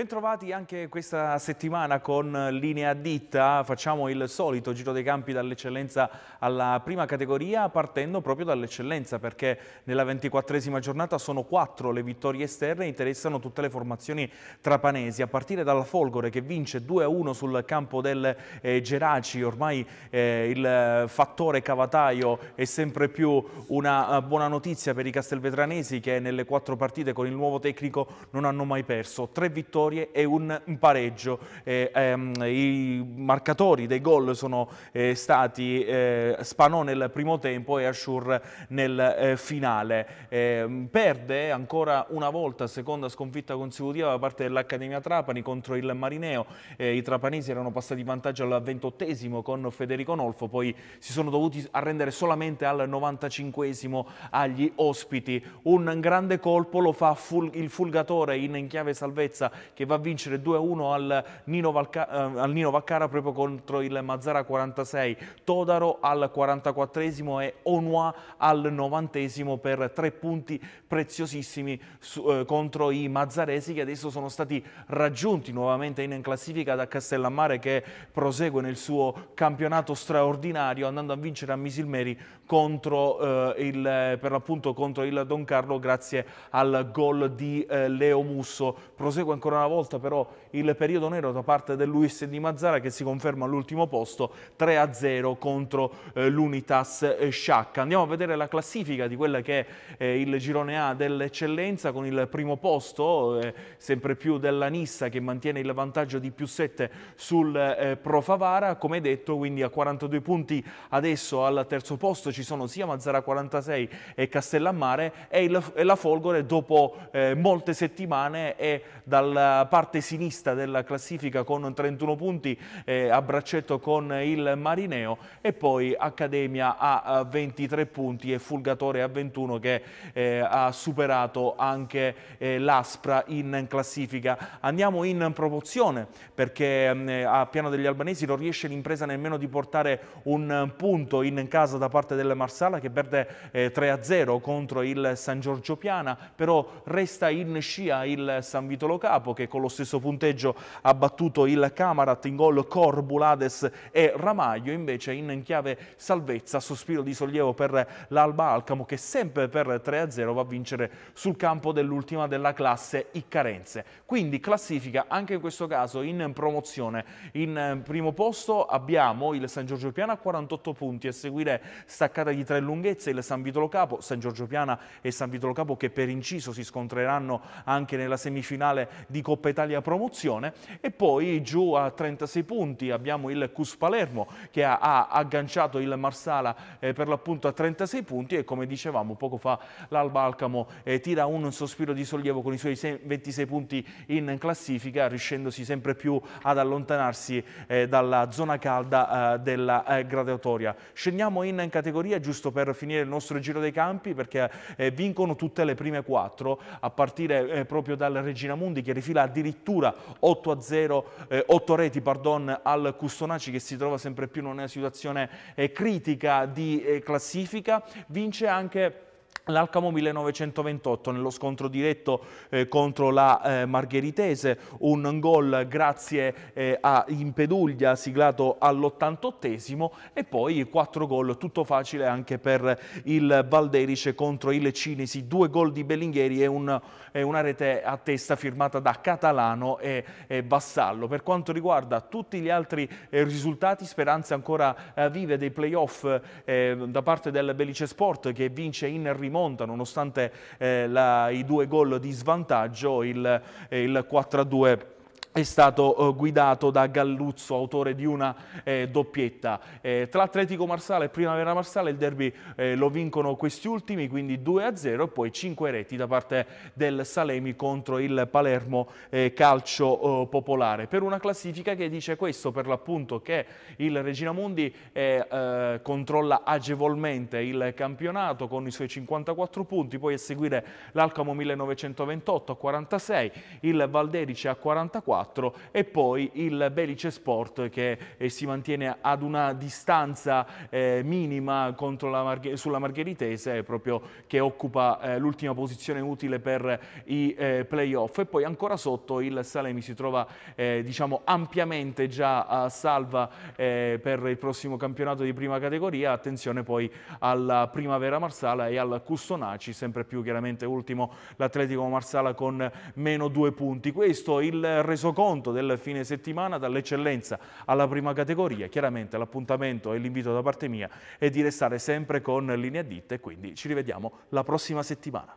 Bentrovati anche questa settimana con Linea Ditta, facciamo il solito giro dei campi dall'eccellenza alla prima categoria partendo proprio dall'eccellenza perché nella ventiquattresima giornata sono quattro le vittorie esterne e interessano tutte le formazioni trapanesi a partire dalla Folgore che vince 2-1 sul campo del eh, Geraci, ormai eh, il fattore cavataio è sempre più una uh, buona notizia per i castelvetranesi che nelle quattro partite con il nuovo tecnico non hanno mai perso, tre vittorie vittorie e un pareggio. Eh, ehm, I marcatori dei gol sono eh, stati eh, Spanò nel primo tempo e Ashur nel eh, finale. Ehm, perde ancora una volta, seconda sconfitta consecutiva da parte dell'Accademia Trapani contro il Marineo. Eh, I trapanesi erano passati in vantaggio al ventottesimo con Federico Nolfo, poi si sono dovuti arrendere solamente al 95esimo agli ospiti. Un grande colpo lo fa il Fulgatore in chiave salvezza che va a vincere 2-1 al, eh, al, Nino Vaccara proprio contro il Mazzara 46, Todaro al 44esimo e Onua al 90esimo per tre punti preziosissimi su, eh, contro i mazzaresi che adesso sono stati raggiunti nuovamente in classifica da Castellammare che prosegue nel suo campionato straordinario andando a vincere a Misilmeri contro, eh, il, per contro il Don Carlo grazie al gol di eh, Leo Musso. Prosegue ancora una volta però il periodo nero da parte del Luis di Mazzara che si conferma all'ultimo posto 3-0 contro eh, l'Unitas Sciacca. Andiamo a vedere la classifica di quella che è eh, il girone A dell'eccellenza con il primo posto eh, sempre più della Nissa che mantiene il vantaggio di più 7 sul eh, Pro Favara come detto quindi a 42 punti adesso al terzo posto ci sono sia Mazzara 46 e Castellammare e, il, e la Folgore dopo eh, molte settimane è parte sinistra della classifica con 31 punti eh, a braccetto con il Marineo e poi Accademia a 23 punti e Fulgatore a 21 che eh, ha superato anche eh, l'Aspra in classifica. Andiamo in promozione perché mm, a Piano degli Albanesi non riesce l'impresa nemmeno di portare un punto in casa da parte del Marsala che perde 3-0 eh, contro il San Giorgio Piana, però resta in scia il San Vitolo Capo che con lo stesso punteggio ha battuto il Camarat in gol Corbulades e Ramaglio, invece in chiave salvezza, sospiro di sollievo per l'Alba Alcamo che sempre per 3-0 va a vincere sul campo dell'ultima della classe Iccarenze. Quindi classifica anche in questo caso in promozione. In primo posto abbiamo il San Giorgio Piana a 48 punti, a seguire staccata di tre lunghezze il San Vitolo Capo, San Giorgio Piana e San Vitolo Capo che per inciso si scontreranno anche nella semifinale di Coppa Italia Promozione e poi giù a 36 punti abbiamo il Cus Palermo che ha, ha agganciato il Marsala eh, per l'appunto a 36 punti e come dicevamo poco fa l'Alba Alcamo eh, tira un sospiro di sollievo con i suoi 26 punti in classifica riuscendosi sempre più ad allontanarsi eh, dalla zona calda eh, della eh, graduatoria. Scendiamo in categoria giusto per finire il nostro giro dei campi perché eh, vincono tutte le prime quattro a partire proprio dal Regina Mundi che rifila addirittura 8 a 0, eh, 8 reti pardon, al Custonaci che si trova sempre più in una situazione eh, critica di eh, classifica, vince anche L'Alcamo 1928 nello scontro diretto eh, contro la eh, Margheritese, un gol grazie eh, a Impeduglia siglato all'88esimo e poi quattro gol tutto facile anche per il Valderice contro il Cinesi, due gol di Bellingheri e, un, e una rete a testa firmata da Catalano e, e Vassallo. Per quanto riguarda tutti gli altri eh, risultati, Speranza ancora eh, vive dei playoff eh, da parte del Belice Sport che vince in rimonta nonostante eh, la, i due gol di svantaggio, il, eh, il 4-2 è stato eh, guidato da Galluzzo, autore di una eh, doppietta. Eh, tra Atletico Marsala e Primavera Marsala il derby eh, lo vincono questi ultimi, quindi 2-0 e poi 5 reti da parte del Salemi contro il Palermo eh, Calcio eh, Popolare. Per una classifica che dice questo, per l'appunto che il Regina Mundi controlla agevolmente il campionato con i suoi 54 punti, poi a seguire l'Alcamo 1928 a 46, il Valderice a 44, 4 e poi il Belice Sport che eh, si mantiene ad una distanza eh, minima Marghe sulla Margheritese proprio che occupa eh, l'ultima posizione utile per i eh, playoff. E poi ancora sotto il Salemi si trova eh, diciamo ampiamente già a salva eh, per il prossimo campionato di prima categoria. Attenzione poi alla Primavera Marsala e al Custonaci sempre più chiaramente ultimo l'Atletico Marsala con meno due punti. Questo il resoconto del fine settimana dall'eccellenza alla prima categoria chiaramente l'appuntamento e l'invito da parte mia è di restare sempre con linea ditta e quindi ci rivediamo la prossima settimana